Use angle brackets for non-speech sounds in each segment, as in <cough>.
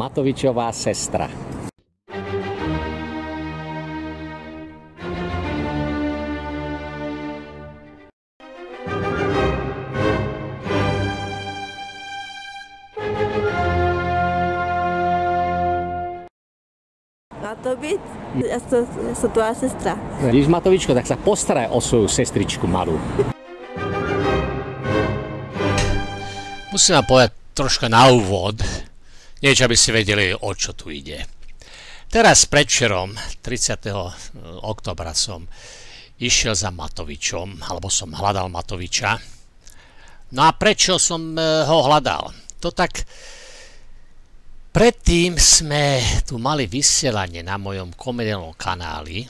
Matovičová sestra. Má to byť? Ja som, ja som tvoja sestra. Vidíš, Matovičko, tak sa postaraj o svoju sestričku malú. Musím vám povedať troška na úvod, niečo, aby ste vedeli, o čo tu ide. Teraz predčerom, 30. oktobra som išiel za Matovičom, alebo som hľadal Matoviča. No a prečo som eh, ho hľadal? To tak Predtým sme tu mali vysielanie na mojom komediálnom kanáli.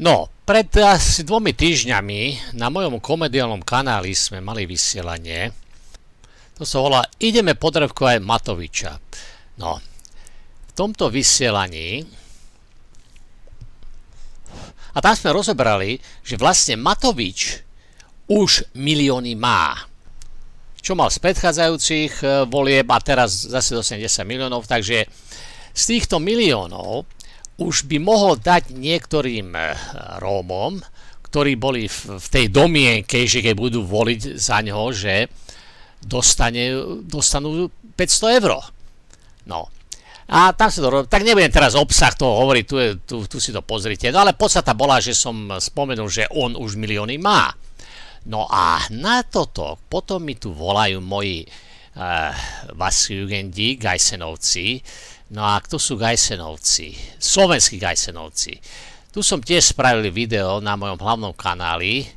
No, pred asi dvomi týždňami na mojom komediálnom kanáli sme mali vysielanie. To sa volá Ideme podrevkovať Matoviča. No, v tomto vysielaní a tam sme rozobrali, že vlastne Matovič už milióny má čo mal z predchádzajúcich e, volieb a teraz zase do 70 miliónov, takže z týchto miliónov už by mohol dať niektorým e, Rómom, ktorí boli v tej domienke, že keď budú voliť za ňoho, že dostane, dostanú 500 eur. No. A tam sa to tak nebudem teraz obsah toho hovoriť, tu, tu, tu si to pozrite. No ale podstata bola, že som spomenul, že on už milióny má. No a na toto potom mi tu volajú moji uh, Vasjugendi, Gajsenovci. No a kto sú Gajsenovci? Slovenskí Gajsenovci. Tu som tiež spravil video na mojom hlavnom kanáli,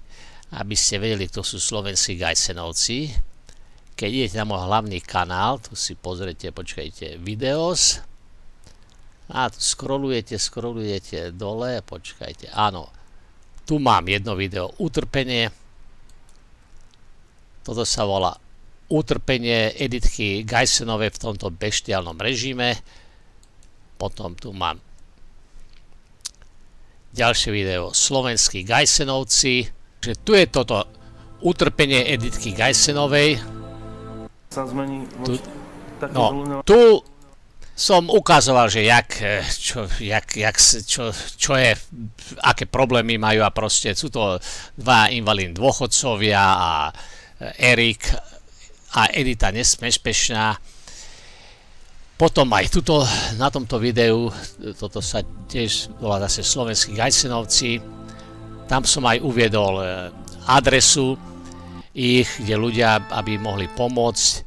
aby ste vedeli, kto sú slovenskí Gajsenovci. Keď idete na môj hlavný kanál, tu si pozrite, počkajte, videos. A scrollujete, scrollujete dole, počkajte, áno. Tu mám jedno video, utrpenie, toto sa volá utrpenie Editky Gajsenovej v tomto beštiálnom režime. Potom tu mám ďalšie video Slovenskí Gajsenovci. Že tu je toto utrpenie Editky Gajsenovej. Sa zmení tu, no, tu som ukazoval, že jak, čo, jak, jak, čo, čo je, aké problémy majú a proste sú to dva invalidní dôchodcovia a Erik a Edita Nespešná. Potom aj tuto, na tomto videu, toto sa tiež volá zase Slovenskí Gajsenovci, tam som aj uviedol e, adresu ich, kde ľudia, aby mohli pomôcť.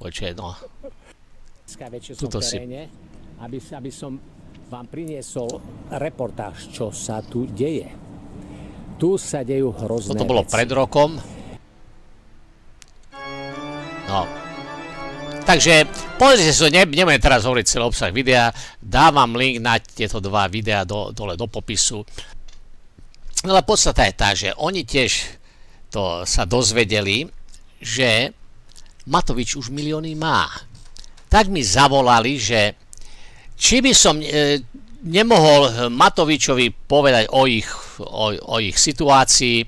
Počkaj, no. Tuto si... Aby, aby som vám priniesol reportáž, čo sa tu deje. Tu sa dejú hrozné Toto bolo veci. pred rokom. No. Takže pozrite si, ne, nebudem teraz hovoriť celý obsah videa, dávam link na tieto dva videa do, dole do popisu. No ale podstata je tá, že oni tiež to sa dozvedeli, že Matovič už milióny má. Tak mi zavolali, že či by som, e, nemohol Matovičovi povedať o ich, o, o ich situácii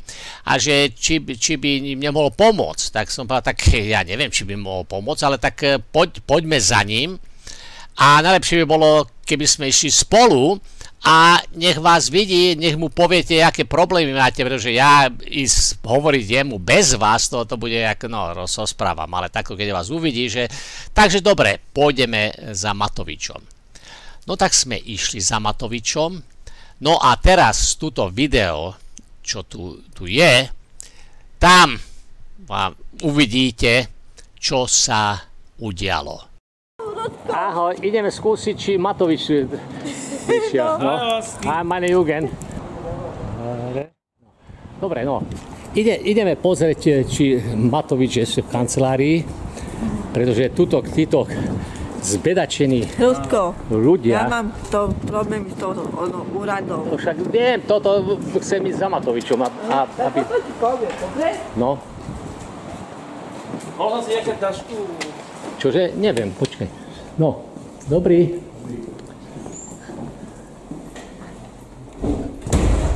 a že či, či by im nemohol pomôcť. Tak som povedal, tak ja neviem, či by mohol pomôcť, ale tak eh, poď, poďme za ním a najlepšie by bolo, keby sme išli spolu a nech vás vidí, nech mu poviete, aké problémy máte, pretože ja ísť hovoriť jemu bez vás, to, to bude jak, no, rozprávam, ale takto, keď vás uvidí, že... Takže dobre, pôjdeme za Matovičom. No tak sme išli za Matovičom. No a teraz túto video, čo tu, tu je, tam vám uvidíte, čo sa udialo. Ahoj, ideme skúsiť, či Matovič vyšiel. No. A meine Jugend. Dobre, no. Ide, ideme pozrieť, či Matovič je v kancelárii, pretože tuto, títo zbedačení Ľudko, ľudia. ja mám to problém s tou ono, úradou. No však viem, toto chcem ísť za Matovičom. A, a, aby... No, Mohol si nechať tašku. čože? Neviem, počkaj. No, dobrý.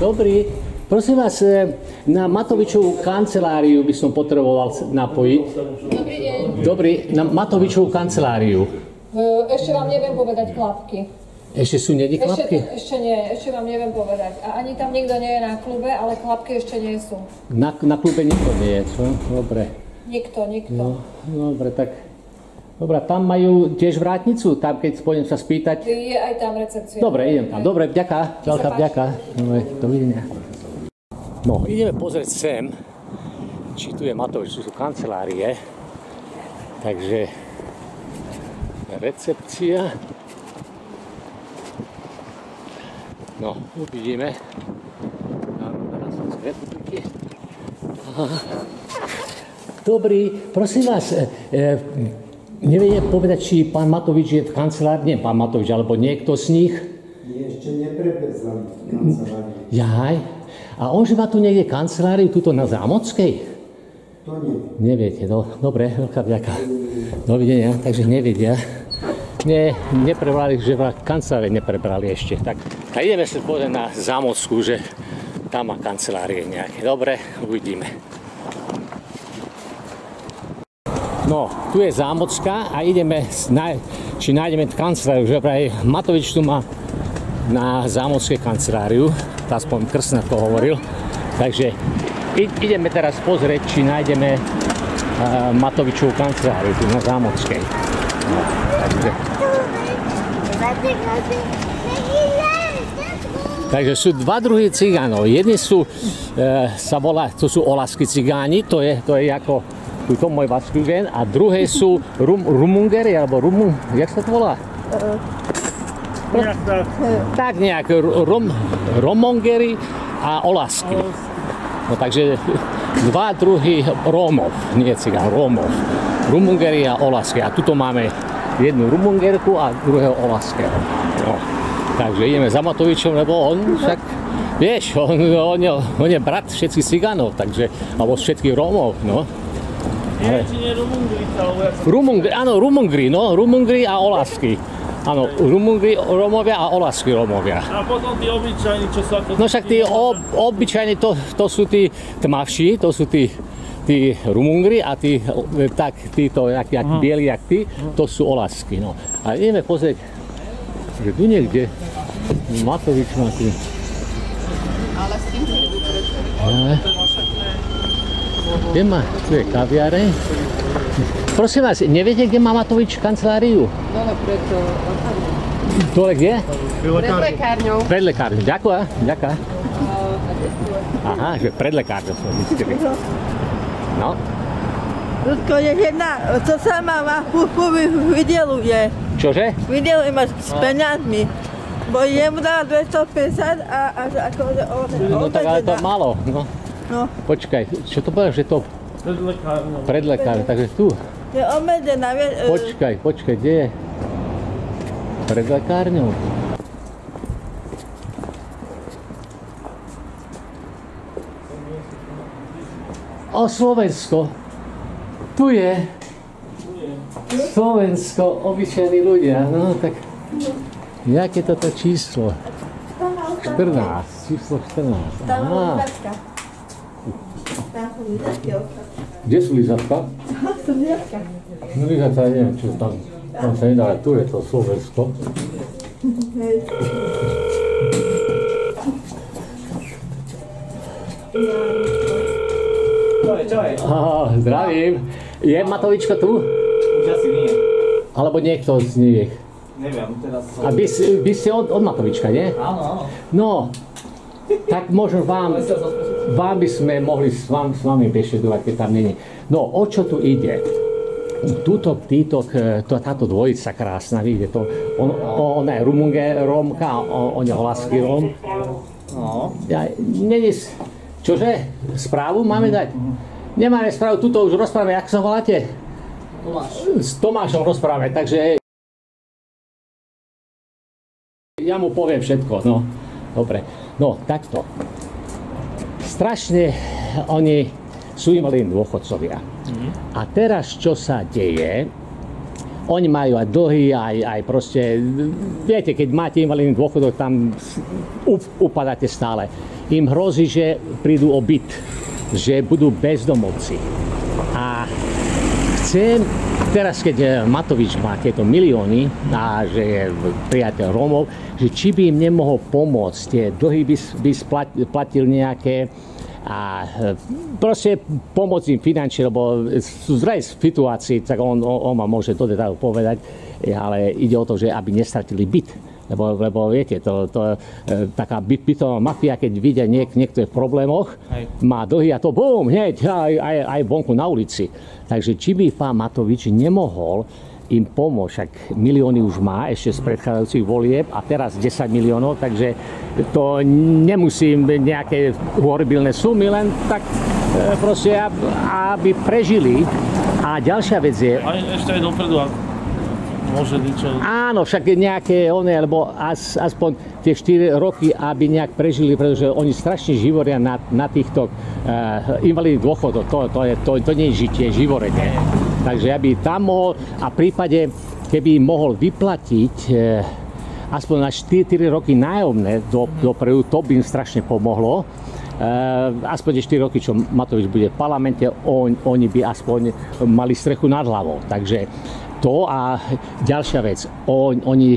Dobrý. Prosím vás, e, Na Matovičovú kanceláriu by som potreboval napojiť. Dobrý deň. Dobrý, na Matovičovú kanceláriu. E, Ešte vám neviem povedať klapky. Ešte sú nedi Ešte, klapky? ešte nie, ešte vám neviem povedať. A ani tam nikto nie je na klube, ale klapky ešte nie sú. Na, na klube nikto nie je, čo? Dobre. Nikto, nikto. No, dobre, tak... Dobre, tam majú tiež vrátnicu, tam keď pôjdem sa spýtať. Je aj tam recepcia. Dobre, idem tam. Dobre, vďaka. Veľká vďaka. Dobre, dovidenia. No, ideme pozrieť sem, či tu je Matovič, tu sú kancelárie. Takže recepcia. No, uvidíme. Dobrý, prosím vás, e, e, neviete povedať, či pán Matovič je v kancelárni, nie pán Matovič, alebo niekto z nich? Nie, ešte neprevezali kanceláriu. Jaj. A on, že má tu niekde kanceláriu, tuto na Zámockej? To nie. Neviete, no, dobre, veľká vďaka. Dovidenia, takže nevedia. Nie, neprebrali, že v kancelárie neprebrali ešte. Tak, a ideme sa pozrieť na Zámocku, že tam má kancelárie nejaké. Dobre, uvidíme. No, tu je Zámocka a ideme, či nájdeme kanceláriu, že vraj Matovič tu má na Zámockej kanceláriu, aspoň Krsna to hovoril. Takže ideme teraz pozrieť, či nájdeme uh, Matovičovú kanceláriu tu na Zámockej. No, takže, takže sú dva druhy cigánov. Jedni sú, e, sa volá, to sú olasky cigáni, to je, to je ako tuto môj Vaskugen, a druhé sú rum, rumungeri, alebo rumun, jak sa to volá? Tak nejak, rom, romongeri a olasky. No takže dva druhy Rómov, nie cigán, Rómov. Rumungeri a olasky. A tuto máme jednu rumungerku a druhého olaského. No. Takže ideme za Matovičom, lebo on však, vieš, on, on, je, on je brat všetkých cigánov, takže, alebo všetkých Rómov, no. Som... Rumungri, áno, Rumungri, no, Rumungri a Olasky. Áno, Rumungri, Rómovia a Olasky Rómovia. A potom tí obyčajní, čo sú ako... No však tí ob, obyčajní, to, to sú tí tmavší, to sú tí, tí Rumungri a tí, tak, títo, jak, jak bieli, jak ty, to sú Olasky, no. A ideme pozrieť, že tu niekde Matovič má tu. Ale s tým Kde má? Tu je kaviareň. Prosím vás, neviete, kde má Matovič kanceláriu? Dole pred lekárňou. Dole kde? Pred lekárňou. Pred lekárňou. Ďakujem, ďakujem. Aha, že pred lekárňou sme zistili. No, Ľudko je jedna, co sa má má vydeluje. čože? Vydeluje ma s peniazmi. Bo jemu dala 250 a, a že ako on No tak ale to málo. No. No, Počkaj, čo to povedal, že to Pred lekárňou. pred lekárňou, takže tu. je obmedzená, vieš. e, Počkaj, počkaj, kde je? Pred lekárňou. O, Slovensko. Tu je. Slovensko, obyčajní ľudia. No tak, jaké toto číslo? 14, číslo 14. Tam Aha. lyžačka. Tam sú lyžačky, okno. Kde sú lyžatka? No lyžatka, ja neviem, čo tam, tam sa nedá, ale tu je to Slovensko. Hej. Čoj, čoj. Aha, zdravím. Je Matovička tu? Už asi nie. Alebo niekto z nich? Neviem, teraz. A vy, si- vy ste od, od Matovička, nie? Áno, áno. No, tak možno vám, vám by sme mohli s, vám, s vami bešedovať, keď tam není. No, o čo tu ide? Tuto, títo, to, táto dvojica krásna, vidíte to, on, ona je Rumunge, Rómka, a on, on je Holandský Róm. No. Ja, není, čože? Správu máme dať? Nemáme správu, tuto už rozprávame, jak sa voláte? Tomáš. S Tomášom rozprávame, takže ja mu poviem všetko, no. Dobre, no takto. Strašne oni sú invalidní dôchodcovia. A teraz čo sa deje? oni majú aj dlhy, aj, aj proste, viete, keď máte invalidný dôchodok, tam up, upadáte stále. Im hrozí, že prídu o byt, že budú bezdomovci. A chcem, teraz keď eh, Matovič má tieto milióny a že je priateľ Rómov, že či by im nemohol pomôcť, tie dlhy by, by splatil nejaké, a e, proste pomôcť im finančne, lebo sú zrej situácii, tak on, on, on ma môže do detailu povedať, ale ide o to, že aby nestratili byt. Lebo, lebo viete, to, to, e, taká byt, bytová mafia, keď vidia niek, niekto je v problémoch, Hej. má dlhy a to bum, hneď, aj, aj, aj vonku na ulici. Takže či by pán Matovič nemohol im pomôcť. Však milióny už má ešte z predchádzajúcich volieb a teraz 10 miliónov, takže to nemusím nejaké horribilné sumy, len tak e, proste, aby prežili. A ďalšia vec je... Aj ešte aj dopredu, môže niečo... Áno, však nejaké one, alebo as, aspoň tie 4 roky, aby nejak prežili, pretože oni strašne živoria na, na týchto uh, invalidných dôchodoch. To, to, je, to, to nie je žitie, živorenie. Takže aby tam mohol, a v prípade, keby mohol vyplatiť e, aspoň na 4, 4 roky nájomné do, dopredu, to by im strašne pomohlo. E, aspoň 4 roky, čo Matovič bude v parlamente, on, oni by aspoň mali strechu nad hlavou. Takže to a ďalšia vec, on, oni,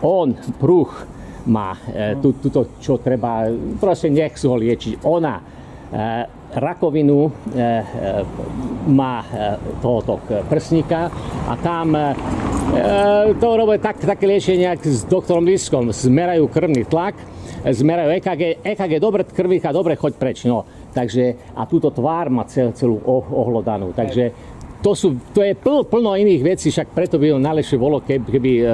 on, pruch, má e, tú, túto, čo treba, proste nech ho liečiť. Ona, e, rakovinu e, e, má e, tohoto prsníka a tam to robí tak, také liečenie s doktorom Liskom. Zmerajú krvný tlak, zmerajú EKG, EKG dobre, krvíka, dobre, choď preč. No. Takže, a túto tvár má cel, celú ohlodanú. Takže to, sú, to je pl, plno iných vecí, však preto by ho najlepšie bolo, keby, e,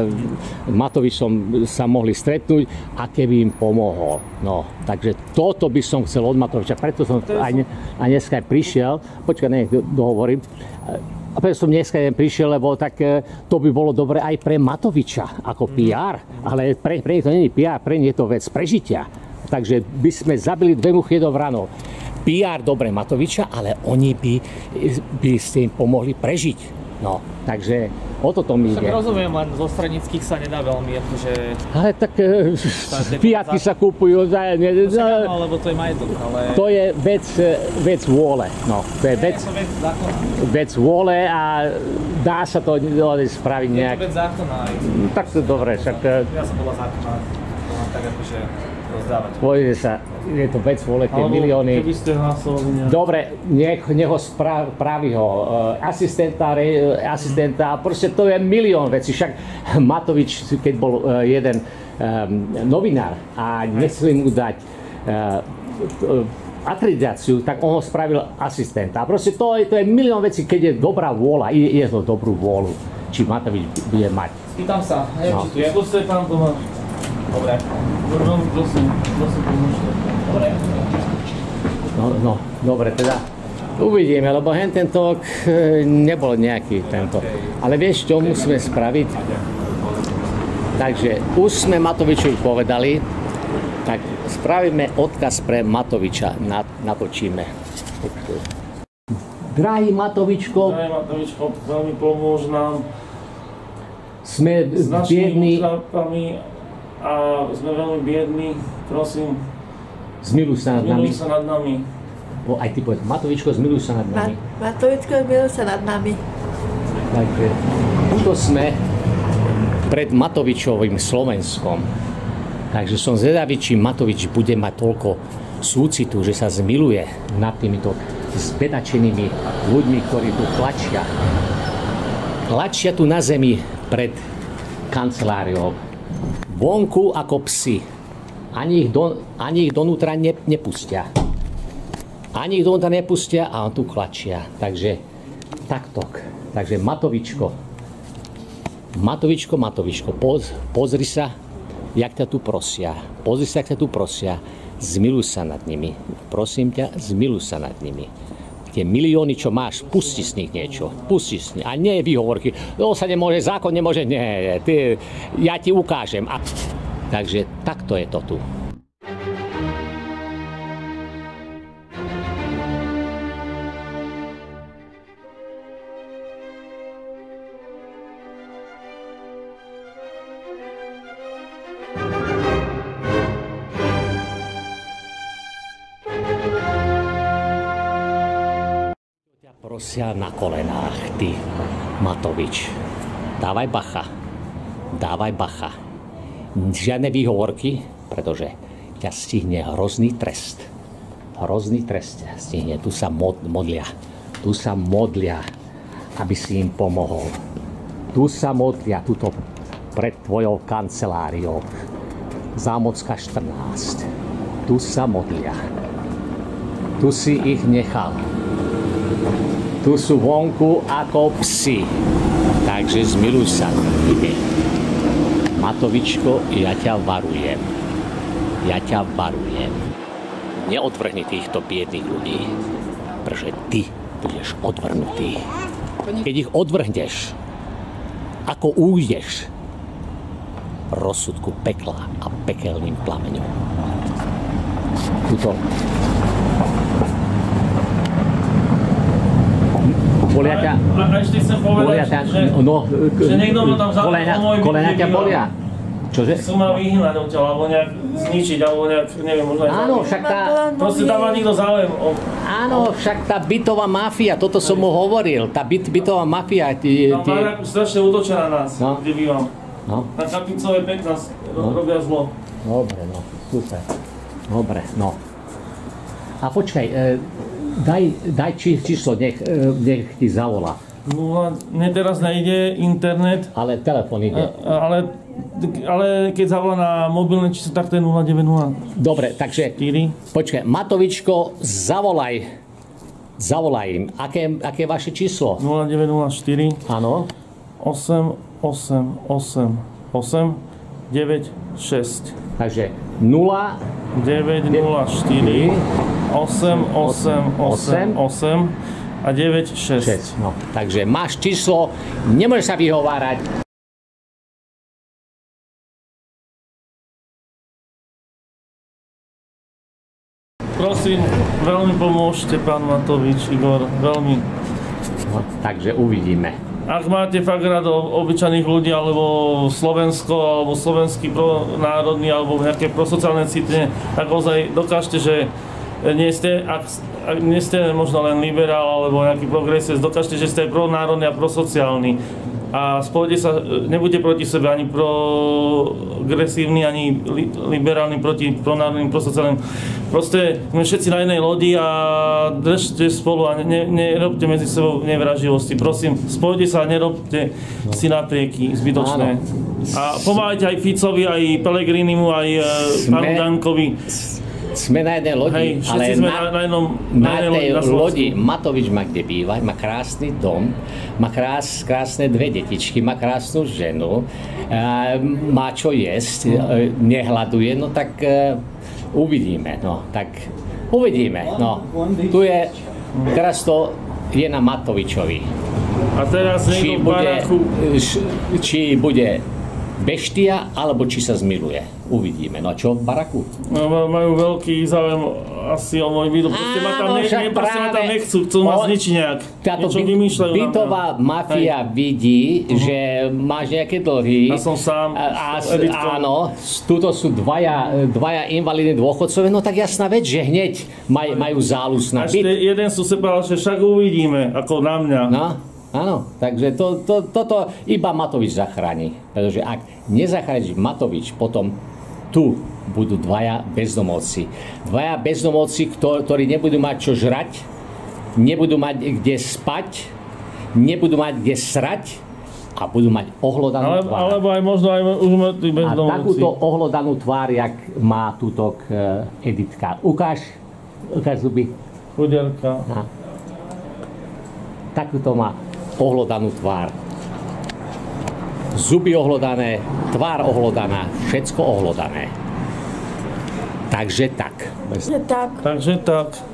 Matovičom sa mohli stretnúť a keby im pomohol. No, takže toto by som chcel od Matoviča, preto som aj, aj dneska aj prišiel, počkaj, nech dohovorím, a preto som dneska prišiel, lebo tak e, to by bolo dobre aj pre Matoviča ako PR, ale pre, pre nich to nie je PR, pre nich je to vec prežitia. Takže by sme zabili dve muchy jednou ranou. PR dobre Matoviča, ale oni by, by ste im pomohli prežiť. No, takže o toto mi ide. Rozumiem, len zo stranických sa nedá veľmi, akože... Ale tak piatky sa kúpujú vzájomne. No, lebo to je majetok, ale... To je vec, vec vôle, no. To je vec, vec, vec vôle a dá sa to spraviť nejak. Je to vec zákona aj. Tak to dobre, však... Ja som podľa zákona, tak akože rozdávať. Pôjde sa, je to vec vole, tie milióny. Keby ste hlasovali nejak. Dobre, nech, nech ho spraví ho uh, asistenta, re, asistenta, proste to je milión vecí. Však Matovič, keď bol uh, jeden um, novinár a nechceli mu dať uh, akreditáciu, tak on ho spravil asistenta. A proste to je, to je milión vecí, keď je dobrá vôľa, ide, ide to dobrú vôľu, či Matovič bude mať. Spýtam sa, neviem, No. či tu je. Skúste, pán Tomáš. Dobre. Dobre. No, no, dobre, teda uvidíme, lebo hen tento e, nebol nejaký tento. Ale vieš, čo musíme spraviť? Takže už sme Matovičovi povedali, tak spravíme odkaz pre Matoviča, na, natočíme. Drahý Matovičko, Drahý Matovičko, veľmi pomôž nám sme biední, a sme veľmi biední. Prosím, zmiluj sa nad nami. zmiluj sa nad nami. O, aj ty povedz, Matovičko, zmiluj sa nad Ma, nami. Matovičko, zmiluj sa nad nami. Takže tuto sme pred Matovičovým Slovenskom. Takže som zvedavý, či Matovič bude mať toľko súcitu, že sa zmiluje nad týmito zbedačenými ľuďmi, ktorí tu tlačia. Tlačia tu na zemi pred kanceláriou. Vonku ako psi. Ani ich, do, ani ich donútra ne, nepustia. Ani ich donútra nepustia a on tu klačia. Takže taktok. Takže Matovičko. Matovičko, Matovičko, poz, pozri sa, jak ťa tu prosia. Pozri sa, jak ťa tu prosia. Zmiluj sa nad nimi. Prosím ťa, zmiluj sa nad nimi. Tie milióny, čo máš, pusti z nich niečo. Pusti z nich. A nie výhovorky. To sa nemôže, zákon nemôže. Nie, ty, ja ti ukážem. A... Takže takto je to tu. Prosia na kolenách, ty Matovič. Dávaj bacha. Dávaj bacha. Žiadne výhovorky, pretože ťa stihne hrozný trest. Hrozný trest ťa stihne. Tu sa mod, modlia. Tu sa modlia, aby si im pomohol. Tu sa modlia, tuto pred tvojou kanceláriou. Zámocka 14. Tu sa modlia. Tu si ich nechal. Tu sú vonku ako psi. Takže zmiluj sa nimi. Matovičko, ja ťa varujem. Ja ťa varujem. Neodvrhni týchto biedných ľudí, pretože ty budeš odvrhnutý. Keď ich odvrhneš, ako újdeš rozsudku pekla a pekelným plameňom. Tuto Bolia ťa, A, a ešte chcem povedať, bolia ťa, že, no, že niekto ma tam zatkol kolena, môj kolena ťa bolia. Čože? chcú ma vyhnať odtiaľ, alebo nejak zničiť, alebo nejak, neviem, možno Áno, však tá, Proste tam má nikto záujem o... áno, však tá bytová mafia, toto som mu hovoril, tá byt, bytová mafia, tie, tie, Baraku strašne útočia na nás, No. kde bývam. no, Na Kapicové 15 No. ro- robia zlo. dobre, no, super, dobre, no. A počkaj, e, daj, daj či, číslo, nech, e, nech ti zavolá, No, mne teraz nejde internet, ale telefon ide. a- ale, ale keď zavolá na mobilné číslo, tak to je 090 Dobre, takže 4. Počkaj, Matovičko, zavolaj. Zavolaj im. Aké, aké je vaše číslo? 0904 Áno. 8 8 8 8 9 6 Takže 0, 904 8 8 8 8 a 9 6. 6. No, takže máš číslo, nemôžeš sa vyhovárať. Prosím, veľmi pomôžte, pán Matovič, Igor, veľmi. No, takže uvidíme. Ak máte fakt rád obyčajných ľudí, alebo Slovensko, alebo slovenský pronárodný, alebo nejaké prosociálne cítenie, tak ozaj dokážte, že nie ste, ak, ak nie ste možno len liberál alebo nejaký progresivec, dokážte, že ste pronárodný a prosociálny. A spojite sa, nebuďte proti sebe ani progresívny, ani li, liberálny proti pronárodným, prosociálnym. Proste sme všetci na jednej lodi a držte spolu a ne, nerobte medzi sebou nevraživosti. Prosím, spojite sa a nerobte si naprieky zbytočné. A pomáhajte aj Ficovi, aj Pelegrinimu, aj e, pánu Sme- Dankovi. Sme na jednej lodi, Hej, ale sme na, na jednom na jednej tej na Slovensku. lodi Matovič má kde bývať, má krásny dom, má krás, krásne dve detičky, má krásnu ženu, e, má čo jesť, e, nehľaduje, no tak e, uvidíme, no tak uvidíme, no. Tu je, teraz to je na Matovičovi. A teraz Či bude, či bude beštia, alebo či sa zmiluje. Uvidíme. No a čo v baraku? no, ma- majú veľký záujem asi o môj byt. Proste ma tam, ne, ne, proste ma tam nechcú, chcú ma zničiť nejak. Táto Niečo mňa. bytová mafia vidí, že máš nejaké dlhy. Ja som sám A, a, áno, tuto sú dvaja, dvaja invalidní dôchodcovia, no tak jasná vec, že hneď maj, majú zálus na ešte byt. jeden sú sa povedal, že však uvidíme, ako na mňa. No, áno, takže to, to, toto iba Matovič zachráni. Pretože ak nezachrániš Matovič, potom tu budú dvaja bezdomovci. Dvaja bezdomovci, ktor- ktorí nebudú mať čo žrať, nebudú mať kde spať, nebudú mať kde srať a budú mať ohlodanú Ale, tvár. alebo aj možno aj už mŕtvi a bezdomovci. takúto ohlodanú tvár, jak má túto eh, Editka. Ukáž, ukáž zuby. Chudiarka. A takúto má ohlodanú tvár. Zuby ohlodané, tvár ohlodaná, všetko ohlodané. Takže tak. Je tak. Takže tak.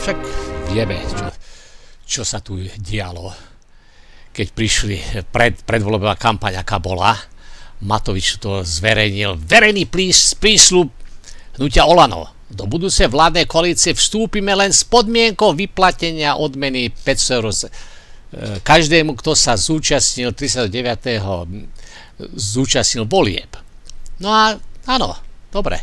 Však vieme, čo, čo sa tu dialo, keď prišli pred, predvolebná kampaň, aká bola. Matovič to zverejnil. Verejný prísľub hnutia Olano. Do budúcej vládnej koalície vstúpime len s podmienkou vyplatenia odmeny 500 eur každému, kto sa zúčastnil 39. zúčastnil volieb. No a áno, dobre.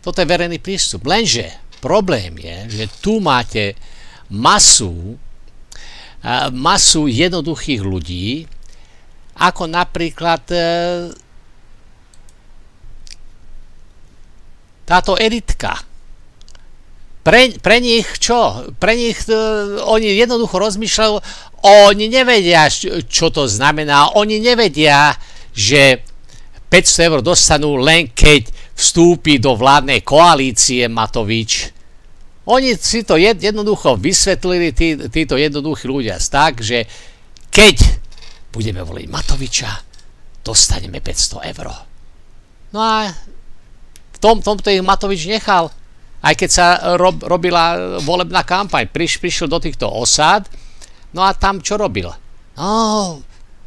Toto je verejný prístup. Lenže problém je, že tu máte masu, masu jednoduchých ľudí, ako napríklad e, táto editka. Pre, pre nich čo? Pre nich uh, oni jednoducho rozmýšľajú, oni nevedia, čo to znamená, oni nevedia, že 500 eur dostanú len keď vstúpi do vládnej koalície Matovič. Oni si to jednoducho vysvetlili, tí, títo jednoduchí ľudia, tak, že keď budeme voliť Matoviča, dostaneme 500 eur. No a v tom, tomto ich Matovič nechal. Aj keď sa rob, robila volebná kampaň, priš, prišiel do týchto osád, no a tam čo robil? No,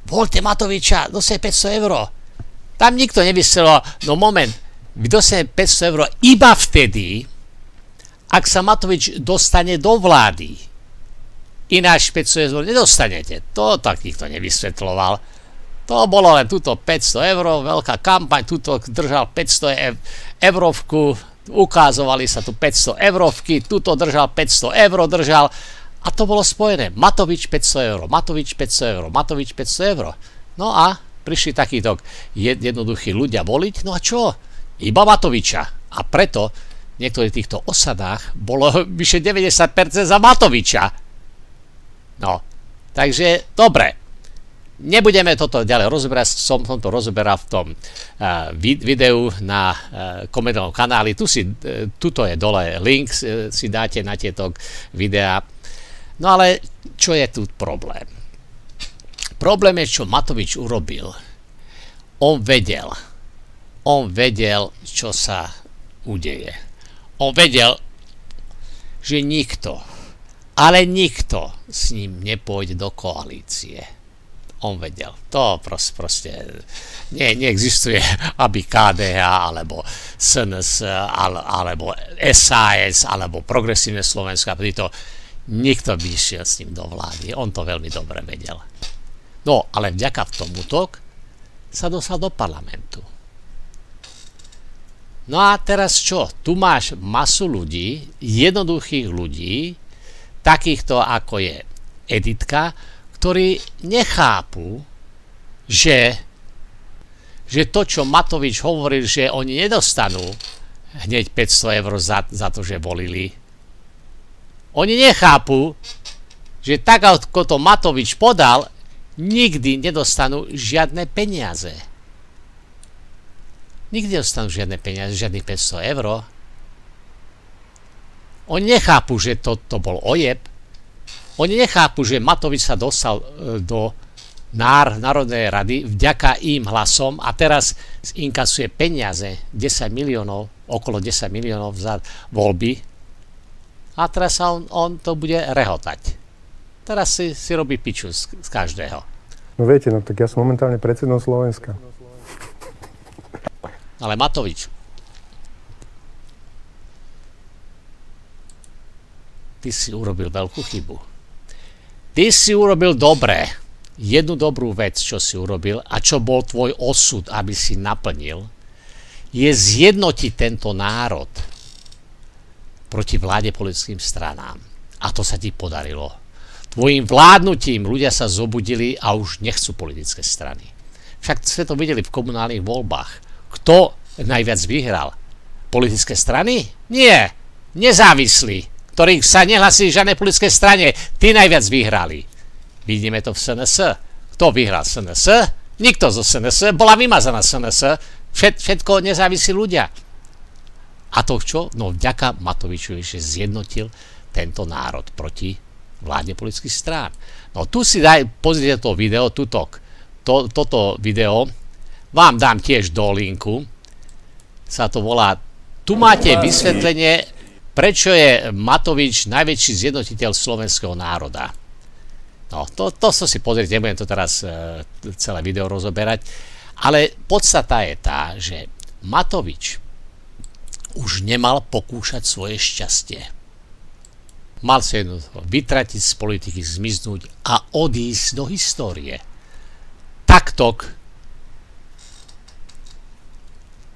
voľte Matoviča, dostane 500 eur. Tam nikto nevyselo, no moment, vy dostane 500 eur iba vtedy, ak sa Matovič dostane do vlády. Ináč 500 eur nedostanete. To tak nikto nevysvetloval. To bolo len túto 500 eur, veľká kampaň, túto držal 500 ev, eurovku, ukázovali sa tu 500 eurovky, túto držal 500 eur, držal a to bolo spojené. Matovič 500 eur, Matovič 500 eur, Matovič 500 eur. No a prišli takíto jednoduchí ľudia voliť, no a čo? Iba Matoviča. A preto v niektorých týchto osadách bolo <laughs> vyše 90% za Matoviča. No, takže dobre, Nebudeme toto ďalej rozoberať, som to rozoberal v tom uh, videu na uh, komentálnom kanáli. Tu si, uh, tuto je dole link, uh, si dáte na tieto videá. No ale čo je tu problém? Problém je, čo Matovič urobil. On vedel, on vedel, čo sa udeje. On vedel, že nikto, ale nikto s ním nepôjde do koalície on vedel. To proste, proste nie, neexistuje, aby KDH, alebo SNS, alebo SAS, alebo Progresívne Slovensko, to nikto by išiel s ním do vlády. On to veľmi dobre vedel. No, ale vďaka v tom útok sa dostal do parlamentu. No a teraz čo? Tu máš masu ľudí, jednoduchých ľudí, takýchto ako je Editka, ktorí nechápu, že, že to, čo Matovič hovoril, že oni nedostanú hneď 500 eur za, za to, že volili. Oni nechápu, že tak, ako to Matovič podal, nikdy nedostanú žiadne peniaze. Nikdy nedostanú žiadne peniaze, žiadnych 500 eur. Oni nechápu, že to, to bol ojeb, oni nechápu, že Matovič sa dostal e, do NÁR, Národnej rady, vďaka im hlasom a teraz inkasuje peniaze, 10 miliónov, okolo 10 miliónov za voľby a teraz sa on, on to bude rehotať. Teraz si, si robí piču z, z každého. No viete, no tak ja som momentálne predsedom Slovenska. Ale Matovič, ty si urobil veľkú chybu. Ty si urobil dobre, jednu dobrú vec, čo si urobil a čo bol tvoj osud, aby si naplnil, je zjednotiť tento národ proti vláde politickým stranám. A to sa ti podarilo. Tvojim vládnutím ľudia sa zobudili a už nechcú politické strany. Však sme to videli v komunálnych voľbách. Kto najviac vyhral? Politické strany? Nie. Nezávislí ktorých sa nehlasí žiadnej politické strane, tí najviac vyhrali. Vidíme to v SNS. Kto vyhral SNS? Nikto zo SNS. Bola vymazaná SNS. Všet, všetko nezávisí ľudia. A to čo? No vďaka Matovičovi, že zjednotil tento národ proti vládne politických strán. No tu si daj, pozrite to video, tutok. To, toto video vám dám tiež do linku. Sa to volá, tu máte vysvetlenie prečo je Matovič najväčší zjednotiteľ slovenského národa. No, to, to som si pozrieť, nebudem to teraz e, celé video rozoberať, ale podstata je tá, že Matovič už nemal pokúšať svoje šťastie. Mal sa jednoducho vytratiť z politiky, zmiznúť a odísť do histórie. Taktok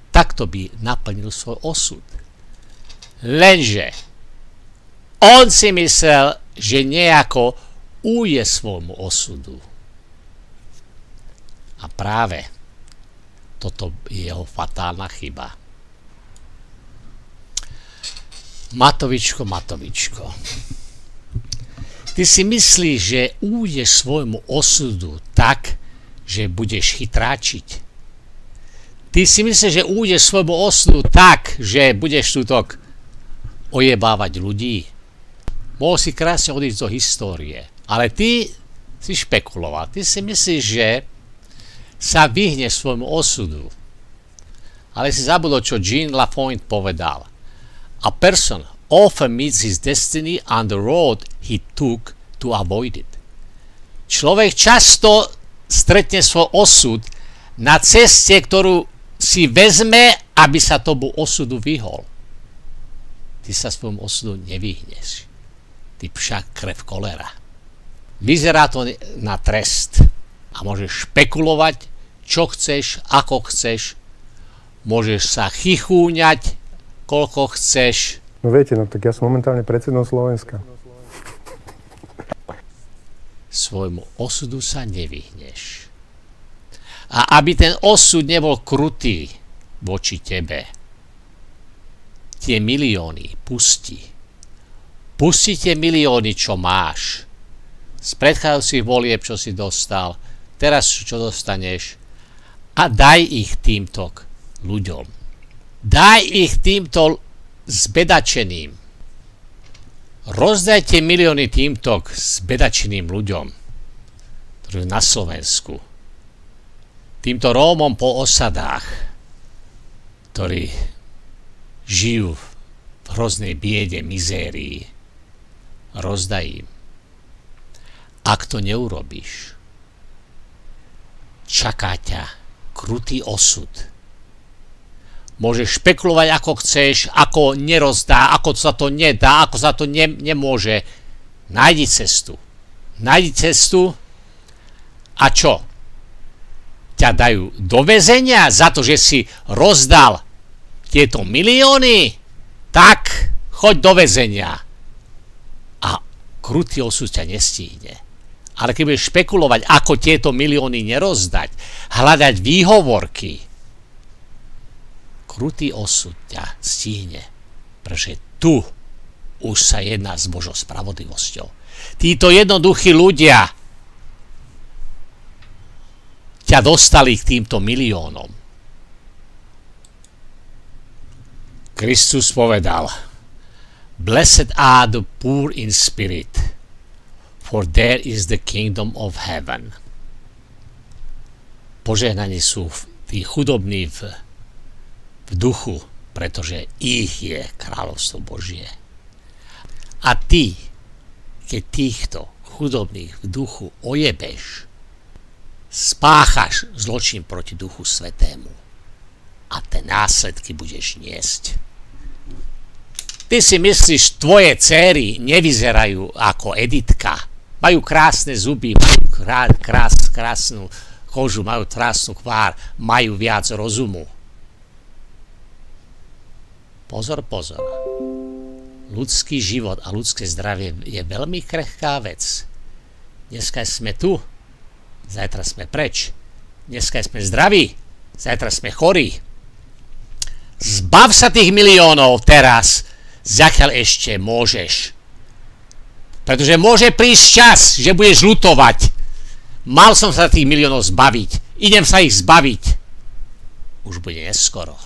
takto by naplnil svoj osud. Lenže on si myslel, že nejako úje svojmu osudu. A práve toto je jeho fatálna chyba. Matovičko, Matovičko. Ty si myslíš, že újdeš svojmu osudu tak, že budeš chytráčiť. Ty si myslíš, že újdeš svojmu osudu tak, že budeš tutok ojebávať ľudí. Mohol si krásne odísť do histórie. Ale ty si špekuloval. Ty si myslíš, že sa vyhneš svojmu osudu. Ale si zabudol, čo Jean Lapointe povedal. A person often meets his destiny on the road he took to avoid it. Človek často stretne svoj osud na ceste, ktorú si vezme, aby sa tomu osudu vyhol. Ty sa svojom osudu nevyhneš. Ty však krev kolera. Vyzerá to na trest a môžeš špekulovať, čo chceš, ako chceš. Môžeš sa chichúňať, koľko chceš. No viete, no tak ja som momentálne predsedom Slovenska. Svojmu osudu sa nevyhneš. A aby ten osud nebol krutý voči tebe, tie milióny pusti. Pusti tie milióny, čo máš. Z predchádzajúcich volieb, čo si dostal, teraz čo dostaneš a daj ich týmto ľuďom. Daj ich týmto zbedačeným. Rozdajte milióny týmto zbedačeným ľuďom, ktorí na Slovensku týmto Rómom po osadách, ktorí žijú v hroznej biede, mizérii, rozdaj im. Ak to neurobíš, čaká ťa krutý osud. Môžeš špekulovať ako chceš, ako nerozdá, ako sa to nedá, ako sa to ne, nemôže. Najdi cestu. Najdi cestu a čo? ťa dajú do väzenia za to, že si rozdal tieto milióny, tak choď do väzenia. A krutý osud ťa nestihne. Ale keď budeš špekulovať, ako tieto milióny nerozdať, hľadať výhovorky, krutý osud ťa stihne. Pretože tu už sa jedná s Božou spravodlivosťou. Títo jednoduchí ľudia, ťa dostali k týmto miliónom. Kristus povedal, Blessed are the poor in spirit, for there is the kingdom of heaven. Požehnaní sú tí chudobní v, v duchu, pretože ich je kráľovstvo Božie. A ty, keď týchto chudobných v duchu ojebeš, spáchaš zločin proti Duchu Svetému a tie následky budeš niesť. Ty si myslíš, tvoje céry nevyzerajú ako Editka. Majú krásne zuby, majú krá, krás, krásnu kožu, majú krásnu kvár, majú viac rozumu. Pozor, pozor. Ľudský život a ľudské zdravie je veľmi krehká vec. Dneska sme tu, zajtra sme preč. Dneska sme zdraví, zajtra sme chorí. Zbav sa tých miliónov teraz, zakiaľ ešte môžeš. Pretože môže prísť čas, že budeš lutovať. Mal som sa tých miliónov zbaviť. Idem sa ich zbaviť. Už bude neskoro.